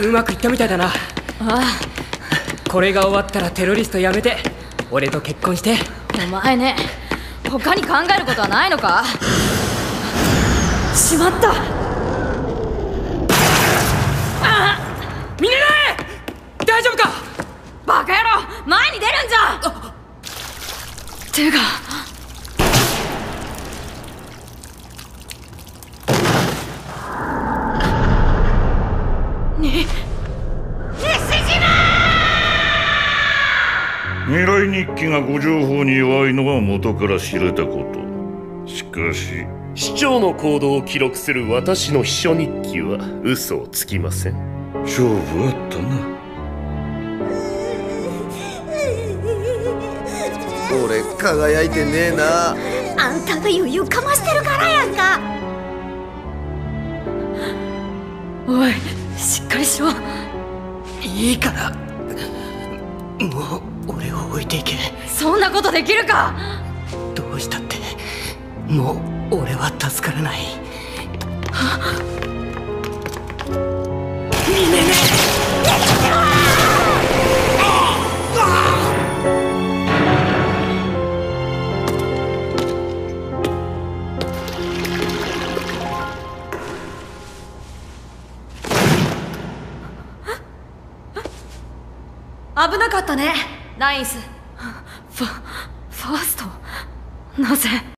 うまくいったみたいだな。ああ。これが終わったらテロリストやめて俺と結婚して。お前ね他に考えることはないのか？しまった。ミネラエ大丈夫か？バカ野郎前に出るんじゃ。手が未来日記がご情報に弱いのは元から知れたこと。しかし市長の行動を記録する私の秘書日記は嘘をつきません。勝負あったな。俺輝いてねえな。あんたが余裕かましてるからやんか。おいしっかりしろ。いいからもう俺を置いていけ。そんなことできるか？どうしたってもう俺は助からない危なかったね。ラインス。ファファースト？なぜ？